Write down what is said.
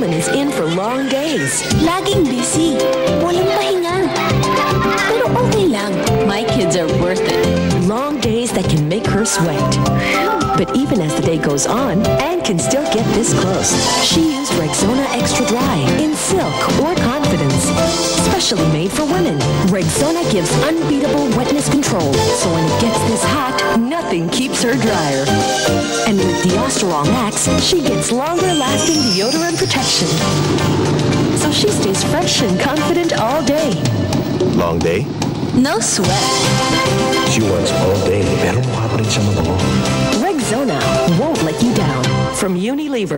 woman is in for long days. Laging busy. Walang pahinga. Pero okay lang. My kids are worth it. Long days that can make her sweat. But even as the day goes on, Anne can still get this close. She used Rexona Extra Dry for women, Rexona gives unbeatable wetness control. So when it gets this hot, nothing keeps her drier. And with Deosterol Max, she gets longer lasting deodorant protection. So she stays fresh and confident all day. Long day? No sweat. She wants all day, pa rin siya mabango. Rexona won't let you down. From Unilever.